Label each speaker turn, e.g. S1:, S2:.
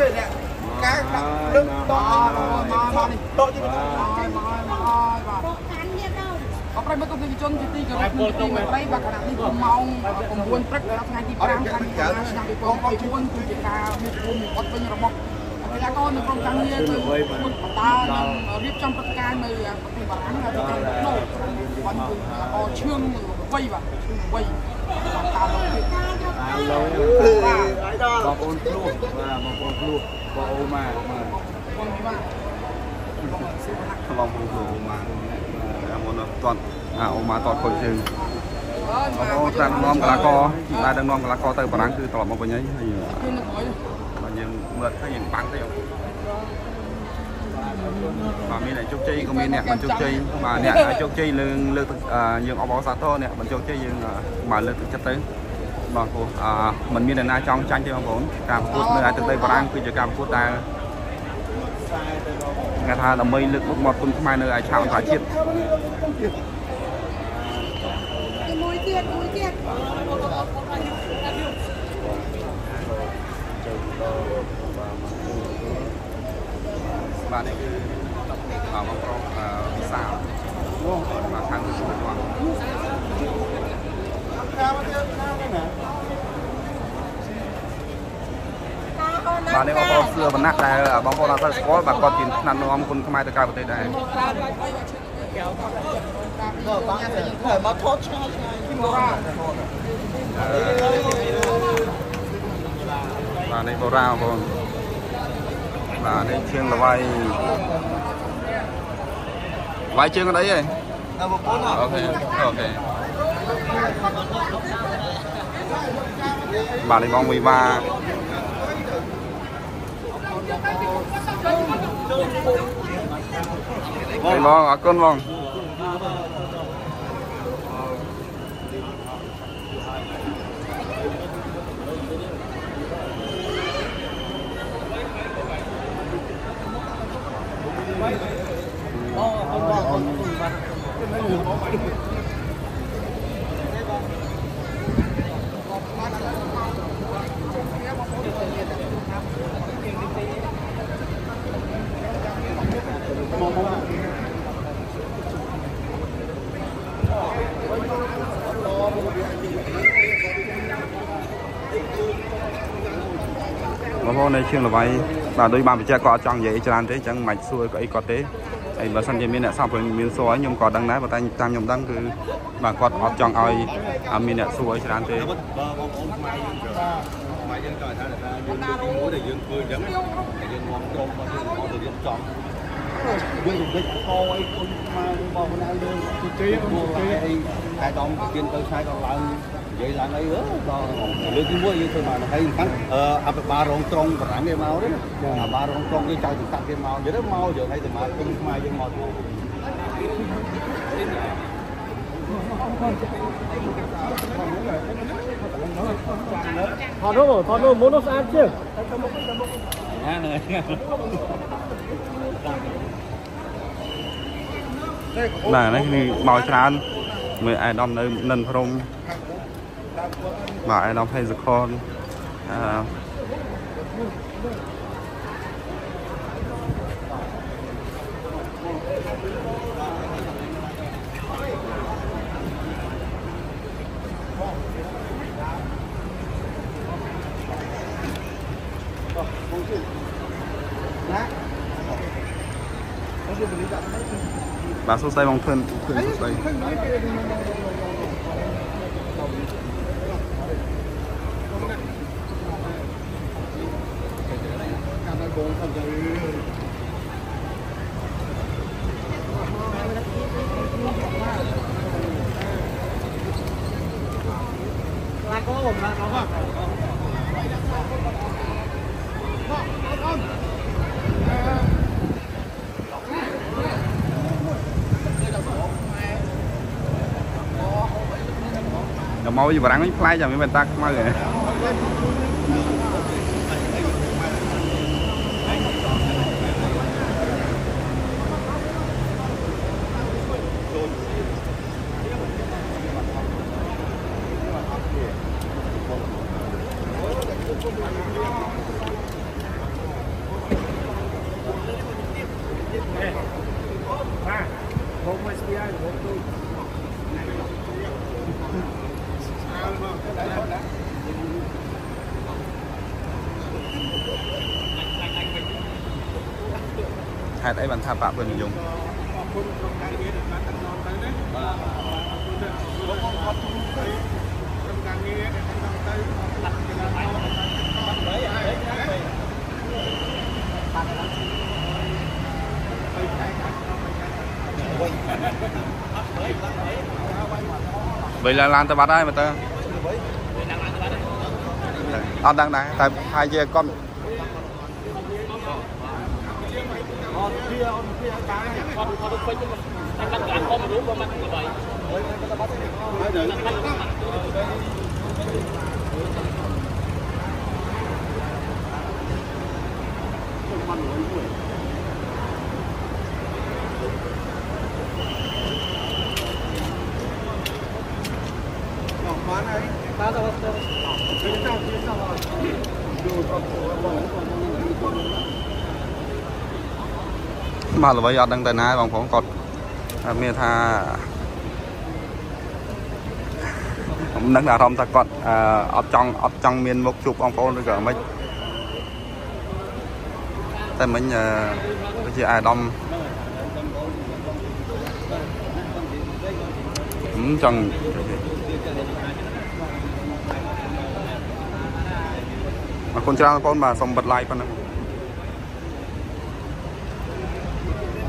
S1: នេះការដាក់លើកតមកមកនេះតជាមកមកមកបាទអប្រិមត្តប្រជាជនជាទីគោរពនិងទីមេត្រីបាទខណៈនេះគឺម៉ោង9ព្រឹកថ្ងៃទី5ខែមីនាឆ្នាំ2024គឺជាការមានភូមិអត់វិញរបស់កីឡាករនៅក្រុមការងារគឺបន្តនឹងរៀបចំព្រឹត្តិការណ៍នៅប្រទេសបារាំងហើយទីក្រុងណូបានគឺអឈឿងវ័យបាទឈឿងវ័យតាមតាមលោកតាមលោក
S2: បងប្អូ នភ្លោះបាទបងប្អូនភ្លោះបងអូម៉ាបាទបងម៉ាបងប្អូនភ្លោះអូម៉ាអាមុនអត់តន់អាអូម៉ាតតខូចជើងបងប្អូនតាមនាំកីឡាករដែលដឹកនាំកីឡាករទៅបារាំងគឺត្រឡប់មកវិញហើយហើយបាទយើងមើលឃើញយើងបាំងទេបាទមានអ្នកជោគជ័យក៏មានអ្នកមិនជោគជ័យបាទអ្នកជោគជ័យលើកលើកយើងអបអរសាទរអ្នកមិនជោគជ័យយើងមកលើកទឹកចិត្តទៅ បាទព្រោះអឺมันមានអ្នកណាចង់ចាញ់ទេបងប្អូនការប្រកួតនៅឯទឹកដីបារាំងគឺជាការប្រកួតដែលគេថាដើម្បីលើកមុខមាត់គុណខ្មែរនៅឯឆាកអន្តរជាតិ
S3: មួយទៀតមួយទៀត
S2: បាទនេះគឺបងប្រុសវិសាលបាទខាងវិសាលគាត់ បាទនេះបងប្អូនសឿវណ្ណៈដែលបងប្អូនអត់ទៅស្គាល់បាទគាត់ជាឆ្នាំនាំគុណខ្មែរទៅក្រៅប្រទេសដែរ
S1: មកថតឆ្ងាយឆ្ងាយពីបុរាណ
S2: បាទនេះបុរាណបងប្អូនបាទនេះជើងលវាយវាយជើងអត់អីទេ
S1: ដល់ ប្រពន្ធ
S2: អូខេអូខេបាទនេះបងវិវាបងអរគុណបង បងប្អូននៅជើងលវៃបាទដូចបានបញ្ជាក់គាត់អត់ចង់និយាយច្រើនទេអញ្ចឹងមិនសួរក៏អីគាត់ទេហើយបើសិនជាមានអ្នកសំព្រឹងមានសួរខ្ញុំក៏ដឹងដែរប៉ុន្តែតាមខ្ញុំដឹងគឺបាទគាត់អត់ចង់ឲ្យមានអ្នកសួរអីច្រើនទេបងប្អូនខ្មែរយើងខ្មែរយើងក៏ថាថាយើងទីមួយដែលយើងធ្វើអញ្ចឹងតែយើងនាំក្រុមរបស់យើងមកទៅរៀបចំ យើងរំលឹកខអីគុណខ្មែរបងប្អូនឲ្យយើងជជែកជជែកអីតែដំទៀនទៅឆាយក៏ឡើងនិយាយឡើងអីដល់លើកទី1យើងធ្វើមកហើយសំខាន់អភិបាលរងត្រង់បរាំងគេមកទេអភិបាលរងត្រង់គេចៅសង្កាត់គេមកយើងទៅមកយើងឲ្យសមាគមខ្មែរយើងមកទៅ
S4: ថតនោះថតនោះមុននោះស្អាតជាង
S2: ណាហ្នឹង បាទនេះមកច្រើនមើលអាយដាមនៅនិនព្រំបាទអាយដាមផេសខនអឺ บาสงสัยมองเพิ่
S1: นเพิ่นสงสัยลาโก้ผมลา
S2: โก้ មកយីបរាំងនេះប្លែកចាំមានតែខ្មៅហ៎
S3: មកមកស្គាល់មកទៅ
S2: ហេតុអីបានថាបាក់ពើនិយម vậy là làm tới bắt ai mà tớ anh đang này tại hai chia con
S3: អត់វាអត់វាកាយ អត់អត់ពេញតែកាត់កាត់កុំรู้ว่ามันអ្វី
S2: មកល្បីអត់ដឹងទៅណាបងប្អូនគាត់មានថាខ្ញុំនឹងអារម្មណ៍ថាគាត់អឺអត់ចង់អត់ចង់មានមុខជួបបងប្អូនឬក៏មិនតែមិញអឺដូចជាអាដាមខ្ញុំចង់ អរគុណច្រើនបងប្អូនបាទសូមបិទ like ប៉ុណ្ណឹង